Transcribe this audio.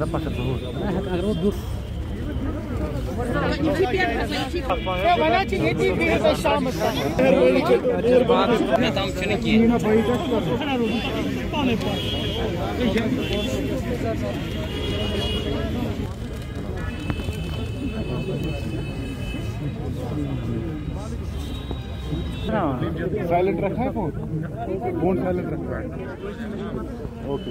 अगर वो दूर साइलेंट रखा है फ़ोन फ़ोन साइलेंट रखा है। ओके